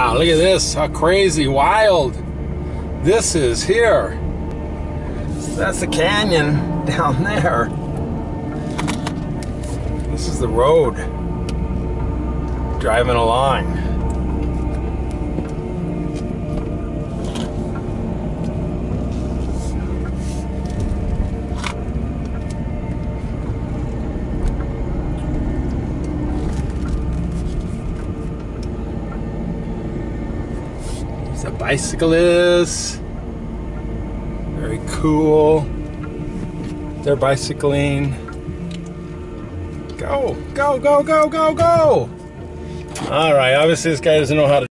Wow, look at this. How crazy, wild this is here. That's the canyon down there. This is the road. Driving along. There's a bicyclist. Very cool. They're bicycling. Go, go, go, go, go, go. All right, obviously this guy doesn't know how to